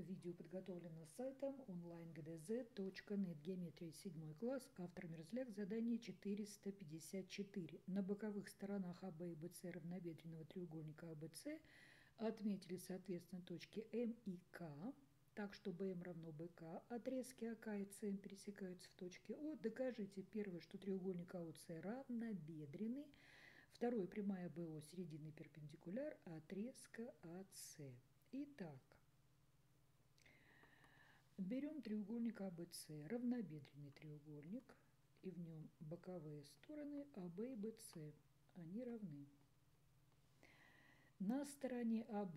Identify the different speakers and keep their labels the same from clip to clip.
Speaker 1: Видео подготовлено сайтом onlinegdz.net. Геометрия 7 класс. Автор Мерзляк. Задание 454. На боковых сторонах АБ и БЦ равнобедренного треугольника АБЦ отметили соответственно точки М и К, так что БМ равно БК. Отрезки АК и СМ пересекаются в точке О. Докажите первое, что треугольник АОЦ равнобедренный. Второе, прямая БО середины перпендикуляр отрезка АС. Итак, Берем треугольник АБЦ, равнобедренный треугольник, и в нем боковые стороны АБ и БЦ, они равны. На стороне АБ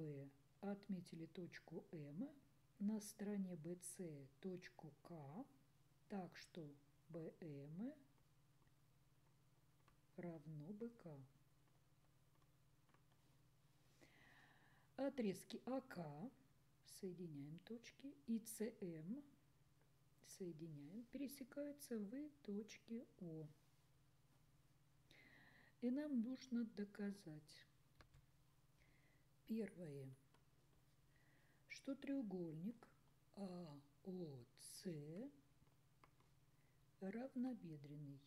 Speaker 1: отметили точку М, на стороне БЦ точку К, так что БМ равно БК. Отрезки АК соединяем точки, и СМ соединяем, пересекаются в точке О. И нам нужно доказать. Первое, что треугольник АОЦ равнобедренный.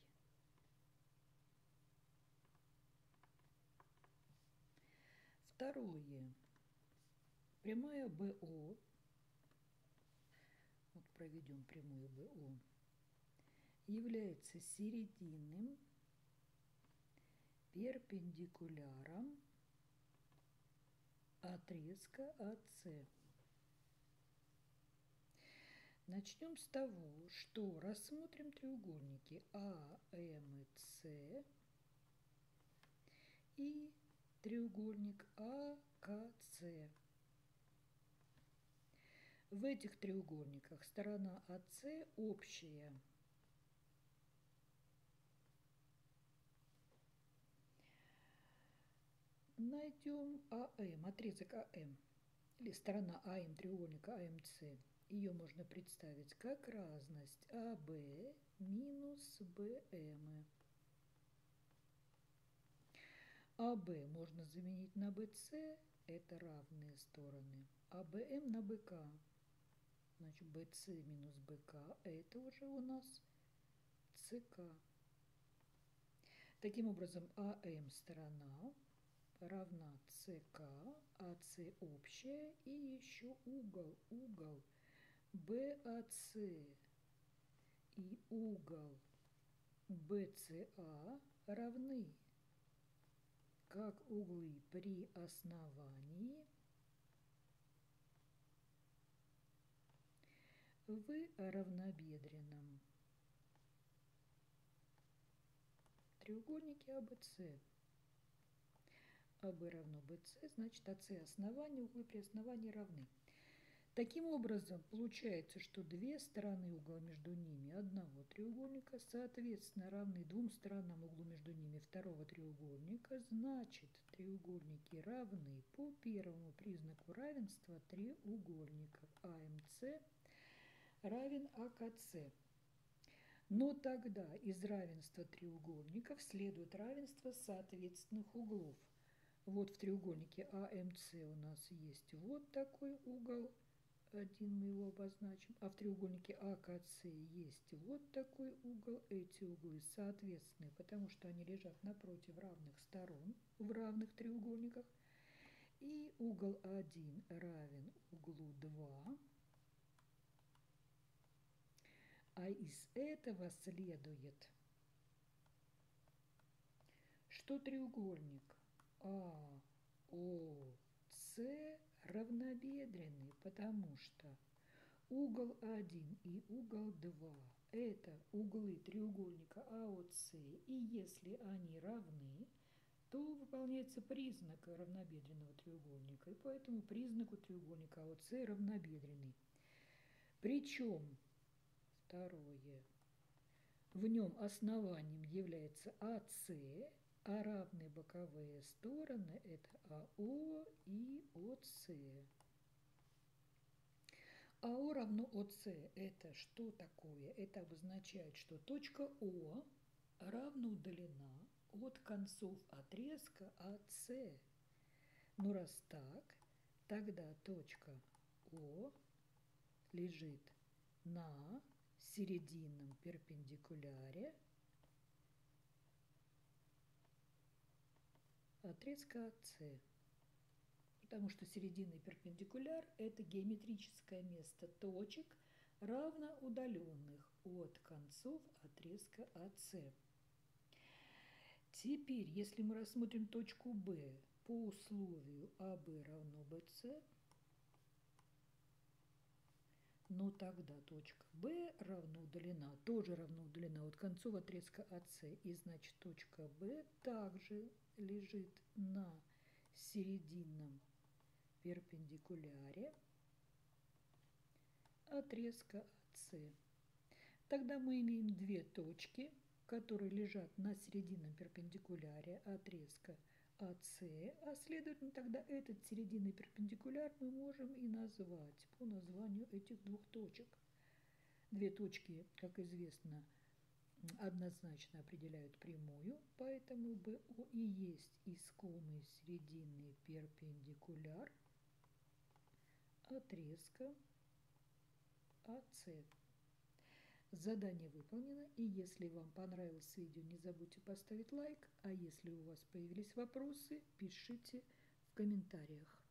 Speaker 1: Второе. Прямая БО, вот проведем прямую БО, является серединным перпендикуляром отрезка АС. Начнем с того, что рассмотрим треугольники АМС и треугольник АКС. В этих треугольниках сторона АС общая. Найдем АМ, отрезок АМ, или сторона АМ треугольника АМС. Ее можно представить как разность АБ минус БМ. АБ можно заменить на БС, это равные стороны. АБМ на БК Значит, BC минус БК это уже у нас ЦК. Таким образом, АМ сторона равна ЦК, АС общая и еще угол, угол БАС и угол БЦА равны как углы при основании в равнобедренном треугольнике АБЦ. АБ равно БЦ, значит АС основания, углы при основании равны. Таким образом, получается, что две стороны угла между ними одного треугольника соответственно равны двум сторонам углу между ними второго треугольника. Значит, треугольники равны по первому признаку равенства треугольников АМЦ равен АКЦ. Но тогда из равенства треугольников следует равенство соответственных углов. Вот в треугольнике АМЦ у нас есть вот такой угол, один мы его обозначим, а в треугольнике АКЦ есть вот такой угол. Эти углы соответственны, потому что они лежат напротив равных сторон в равных треугольниках. И угол 1 равен углу 2, а из этого следует, что треугольник АОЦ равнобедренный, потому что угол 1 и угол 2 – это углы треугольника АОЦ, и если они равны, то выполняется признак равнобедренного треугольника, и поэтому признаку треугольника АОЦ равнобедренный. Причем Второе. В нем основанием является АС, а равные боковые стороны – это АО и ОС. АО равно ОС – это что такое? Это обозначает, что точка О равно удалена от концов отрезка АС. Ну, раз так, тогда точка О лежит на серединном перпендикуляре отрезка АС. Потому что серединный перпендикуляр – это геометрическое место точек, равноудаленных от концов отрезка АС. Теперь, если мы рассмотрим точку B по условию АБ равно БС, но тогда точка B равно удалена, тоже равно удалена от концов отрезка АС, и значит точка B также лежит на серединном перпендикуляре отрезка АС. Тогда мы имеем две точки, которые лежат на серединном перпендикуляре отрезка АС, а следовательно тогда этот серединный перпендикуляр мы можем и назвать по названию этих двух точек. Две точки, как известно, однозначно определяют прямую, поэтому БО и есть искомый срединный перпендикуляр отрезка АС. Задание выполнено, и если вам понравилось видео, не забудьте поставить лайк, а если у вас появились вопросы, пишите в комментариях.